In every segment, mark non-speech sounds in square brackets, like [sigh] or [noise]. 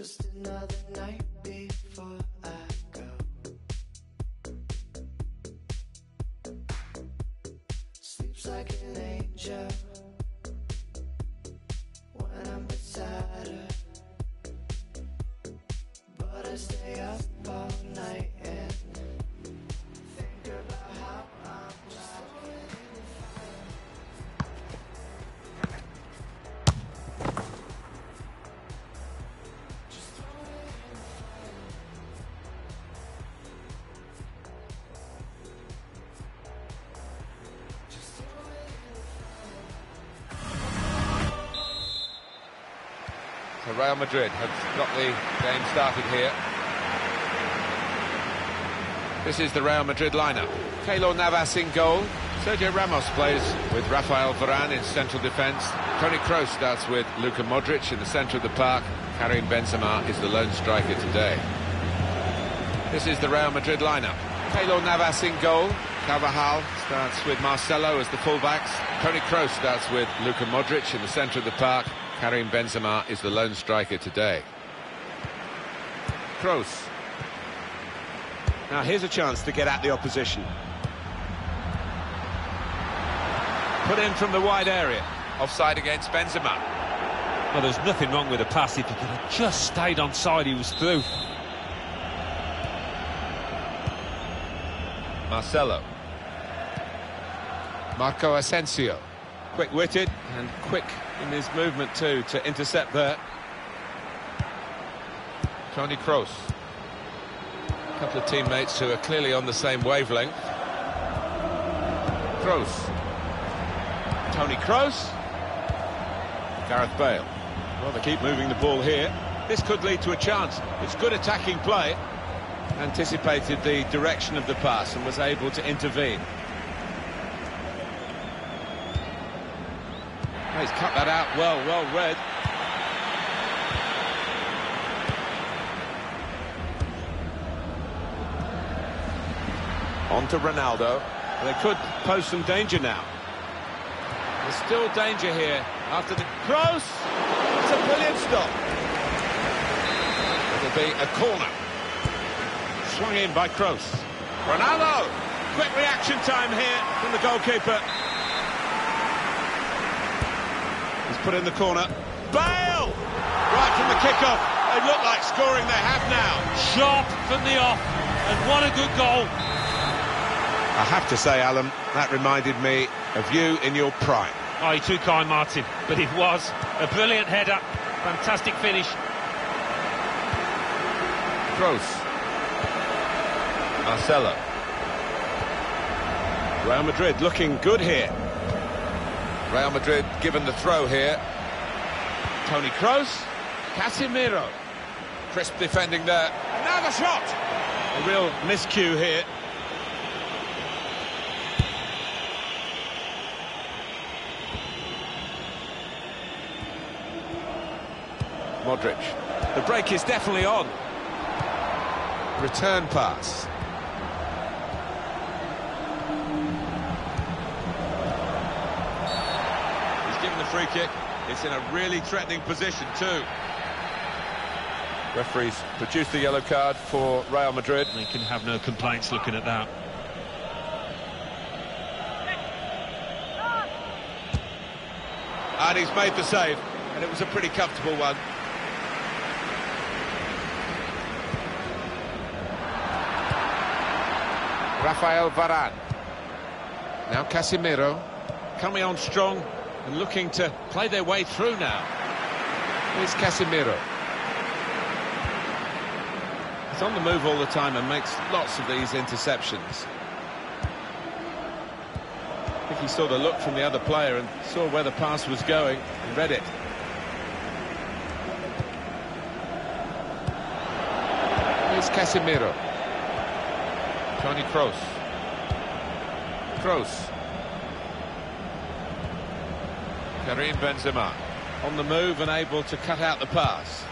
Just another night before I go. Sleeps like an angel when I'm beside her. But I stay up all night and Madrid have got the game started here. This is the Real Madrid lineup. Keylor Navas in goal. Sergio Ramos plays with Rafael Varane in central defence. Toni Kroos starts with Luka Modric in the centre of the park. Karim Benzema is the lone striker today. This is the Real Madrid lineup. Keylor Navas in goal. Carvajal starts with Marcelo as the fullbacks. Toni Kroos starts with Luka Modric in the centre of the park. Karim Benzema is the lone striker today. Kroos. Now here's a chance to get at the opposition. Put in from the wide area. Offside against Benzema. Well, there's nothing wrong with the pass. If he could have just stayed on side, he was through. Marcelo. Marco Asensio. Quick-witted and quick in his movement too to intercept there. Toni Kroos. A couple of teammates who are clearly on the same wavelength. Kroos. Toni Kroos. Gareth Bale. Well, they keep moving the ball here. This could lead to a chance. It's good attacking play. Anticipated the direction of the pass and was able to intervene. He's cut that out well, well read. On to Ronaldo. They could pose some danger now. There's still danger here after the cross. It's a brilliant stop. It'll be a corner. Swung in by Kroos. Ronaldo! Quick reaction time here from the goalkeeper. He's put in the corner. Bale! Right from the kickoff. They look like scoring. They have now. Sharp from the off, and what a good goal. I have to say, Alan, that reminded me of you in your prime. Oh, you're too kind, Martin, but it was a brilliant header, fantastic finish. Kroos. Marcelo. Real Madrid looking good here. Real Madrid given the throw here. Toni Kroos. Casemiro. Crisp defending there. Now the shot! A real miscue here. Modric. The break is definitely on. Return pass. He's given the free kick. It's in a really threatening position too. Referees produced the yellow card for Real Madrid. They can have no complaints looking at that. And he's made the save. And it was a pretty comfortable one. Rafael Varane. Now Casemiro. Coming on strong and looking to play their way through now. Here's Casemiro. He's on the move all the time and makes lots of these interceptions. I think he saw the look from the other player and saw where the pass was going and read it. Here's Casemiro. Toni Kroos. Kroos. Karim Benzema. On the move and able to cut out the pass.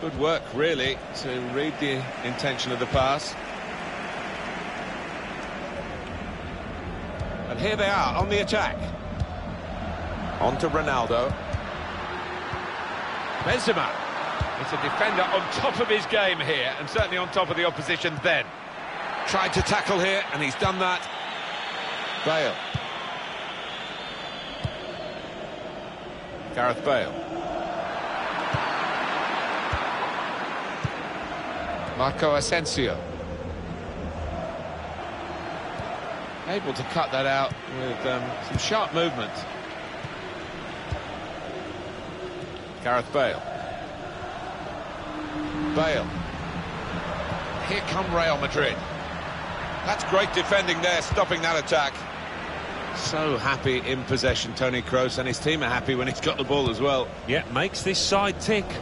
Good work, really, to read the intention of the pass. And here they are on the attack. On to Ronaldo. Benzema. It's a defender on top of his game here, and certainly on top of the opposition then. Tried to tackle here, and he's done that. Bale. Gareth Bale. Marco Asensio. Able to cut that out with um, some sharp movement. Gareth Bale. Bale. Here come Real Madrid. That's great defending there, stopping that attack. So happy in possession, Toni Kroos, and his team are happy when he's got the ball as well. Yeah, makes this side tick. Just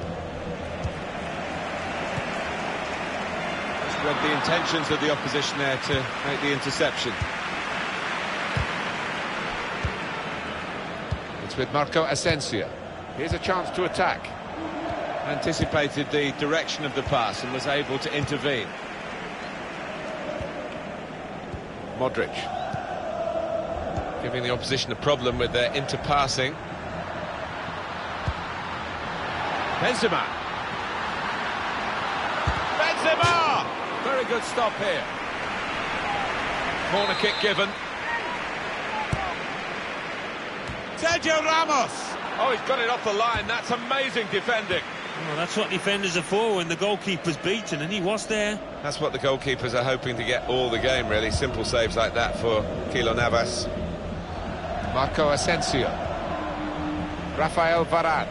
read the intentions of the opposition there to make the interception. It's with Marco Asensio. Here's a chance to attack. Anticipated the direction of the pass and was able to intervene. Modric. Giving the opposition a problem with their interpassing. Benzema. Benzema! Very good stop here. Corner kick given. Sergio Ramos. Oh, he's got it off the line. That's amazing defending. Well, that's what defenders are for when the goalkeeper's beaten, and he was there. That's what the goalkeepers are hoping to get all the game, really. Simple saves like that for Keylor Navas. Marco Asensio. Rafael Varane.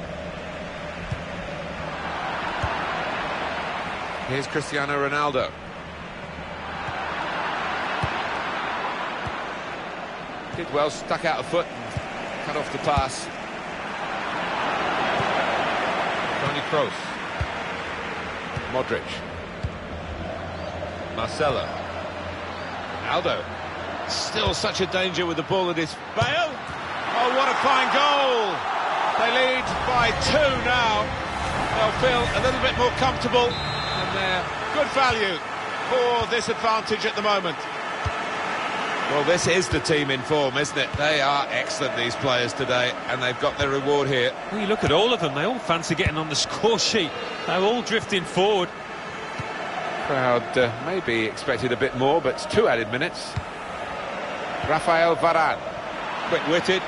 Here's Cristiano Ronaldo. Did well, stuck out a foot and cut off the pass. Toni Kroos. Modric. Marcelo. Aldo. Still such a danger with the ball at his Bale. Oh, what a fine goal! They lead by two now. They'll feel a little bit more comfortable, and they're good value for this advantage at the moment. Well, this is the team in form, isn't it? They are excellent, these players today, and they've got their reward here. Well, you look at all of them, they all fancy getting on the [laughs] score sheet. They're all drifting forward. Crowd uh, maybe expected a bit more, but it's two added minutes. Rafael Varane. Quick-witted.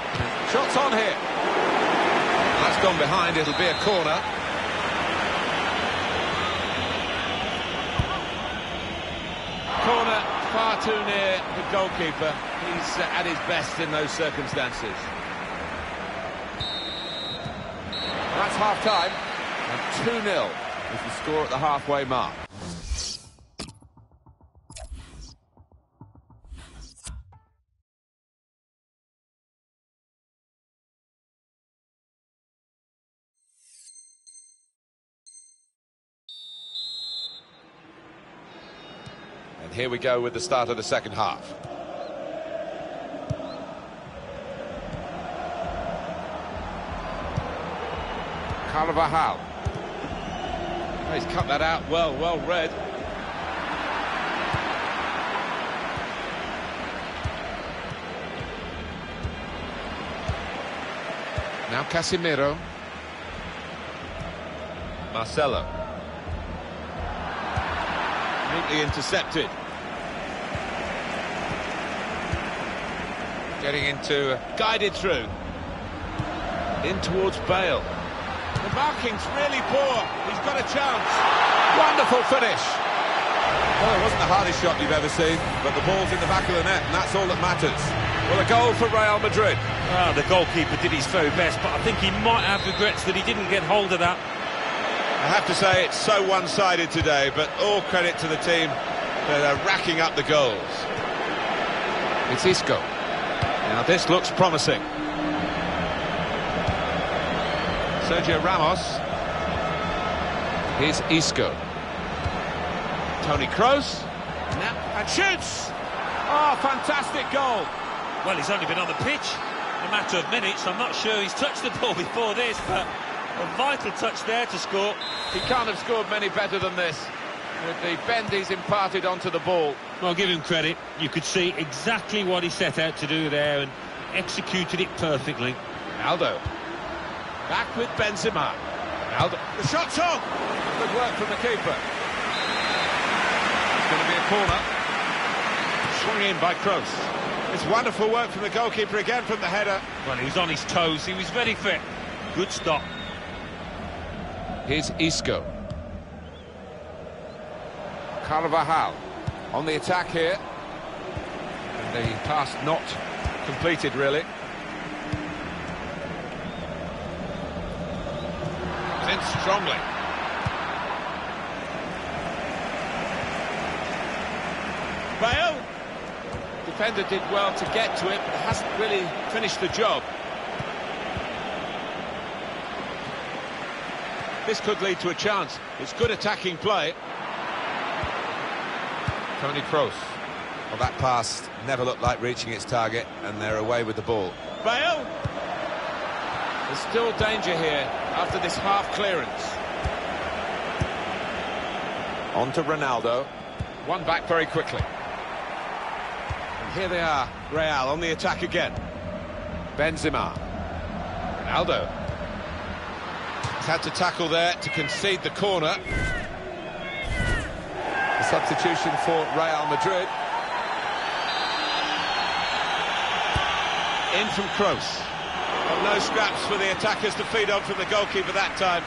Shots on here. That's gone behind, it'll be a corner. Corner far too near the goalkeeper. He's uh, at his best in those circumstances. That's half-time, and 2-0 is the score at the halfway mark. And here we go with the start of the second half. Carvajal. Oh, he's cut that out well, well read. Now Casemiro. Marcelo. Neatly intercepted. Getting into... Guided through. In towards Bale. The marking's really poor. He's got a chance. Wonderful finish. Well, it wasn't the hardest shot you've ever seen, but the ball's in the back of the net, and that's all that matters. Well, a goal for Real Madrid. Well, the goalkeeper did his very best, but I think he might have regrets that he didn't get hold of that. I have to say it's so one-sided today, but all credit to the team that uh, are racking up the goals. It's Isco. Now this looks promising. Sergio Ramos, Here's Isco. Toni Kroos, and shoots! Oh, fantastic goal! Well, he's only been on the pitch a matter of minutes. I'm not sure he's touched the ball [laughs] before this, but a vital touch there to score. He can't have scored many better than this. With the bend he's imparted onto the ball. Well, give him credit. You could see exactly what he set out to do there and executed it perfectly. Aldo. Back with Benzema. Aldo. The shot's on! Good work from the keeper. It's going to be a corner. Swung in by Kroos. It's wonderful work from the goalkeeper again from the header. Well, he was on his toes. He was very fit. Good stop. Here's Isco. Carvajal on the attack here. And the pass not completed, really. It's in strongly. Bale. Defender did well to get to it, but hasn't really finished the job. This could lead to a chance. It's good attacking play. Toni Kroos. Well, that pass never looked like reaching its target, and they're away with the ball. Bale. There's still danger here after this half clearance. On to Ronaldo. One back very quickly. And here they are, Real on the attack again. Benzema. Ronaldo. Had to tackle there to concede the corner. The substitution for Real Madrid. In from Kroos. No scraps for the attackers to feed on from the goalkeeper that time.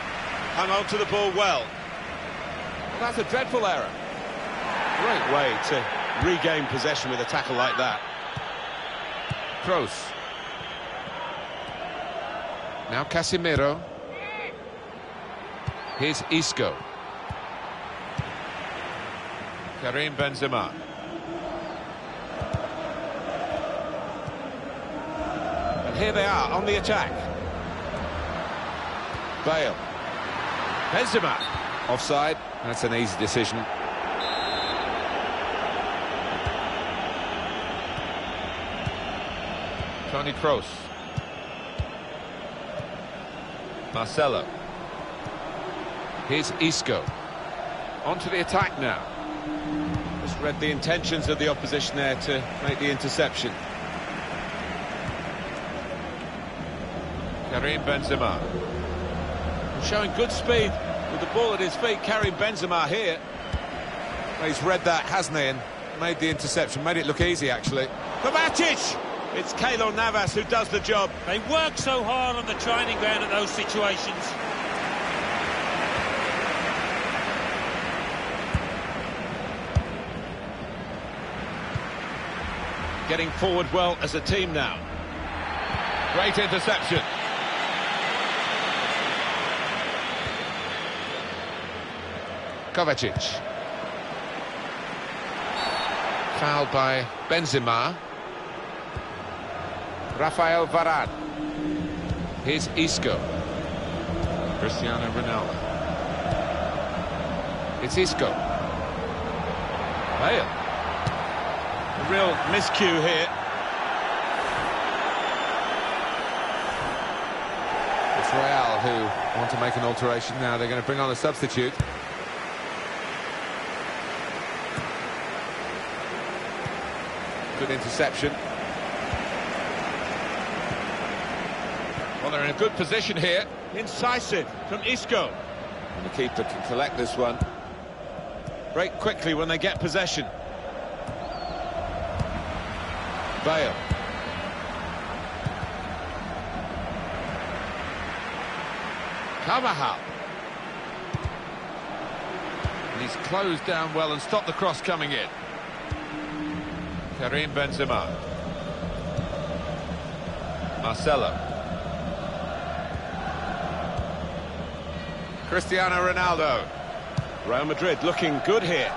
Hung on to the ball well. Well, that's a dreadful error. Great way to regain possession with a tackle like that. Kroos. Now Casemiro. Here's Isco. Karim Benzema. And here they are on the attack. Bale. Benzema. Offside. That's an easy decision. Toni Kroos. Marcelo. Here's Isco. On to the attack now. Just read the intentions of the opposition there to make the interception. Karim Benzema. Showing good speed with the ball at his feet, Karim Benzema here. He's read that, hasn't he, and made the interception. Made it look easy, actually. Kovacic! It's Keylor Navas who does the job. They work so hard on the training ground at those situations. Getting forward well as a team now. Great interception. Kovacic. Fouled by Benzema. Rafael Varane. Here's Isco. Cristiano Ronaldo. It's Isco. Bale. A real miscue here. It's Real who want to make an alteration now. They're going to bring on a substitute. Good interception. Well, they're in a good position here. Incisive from Isco. And the keeper can collect this one. Break quickly when they get possession. Bale. Carvajal. And he's closed down well and stopped the cross coming in. Karim Benzema. Marcelo. Cristiano Ronaldo. Real Madrid looking good here.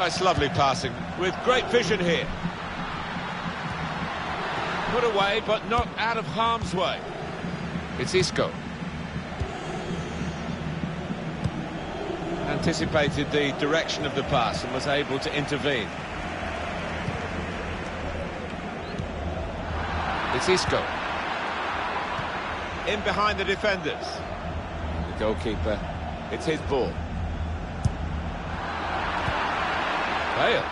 Nice, lovely passing. With great vision here. Put away, but not out of harm's way. It's Isco. Anticipated the direction of the pass and was able to intervene. It's Isco. In behind the defenders. The goalkeeper, it's his ball. Bale.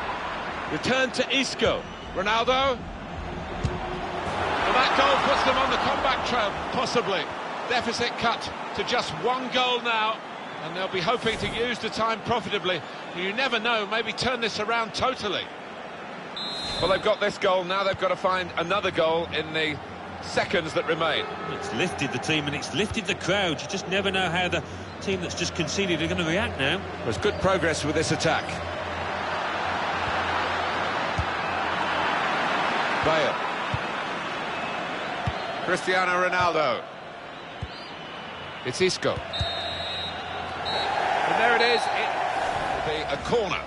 Return to Isco. Ronaldo. Well, that goal puts them on the comeback trail, possibly. Deficit cut to just one goal now, and they'll be hoping to use the time profitably. You never know, maybe turn this around totally. Well, they've got this goal, now they've got to find another goal in the seconds that remain. It's lifted the team and it's lifted the crowd. You just never know how the team that's just conceded are going to react now. There's good progress with this attack. Cristiano Ronaldo. It's Isco. And there it is. It will be a corner.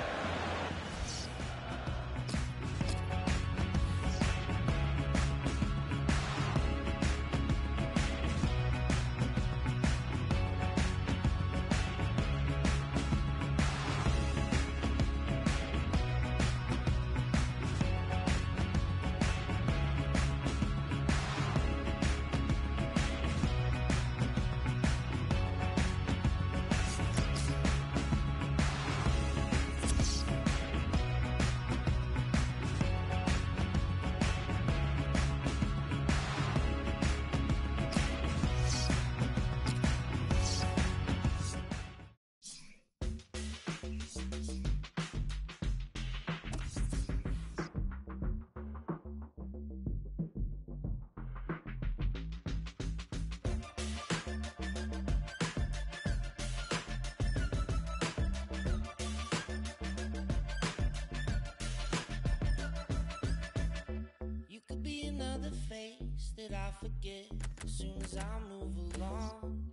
As I move along.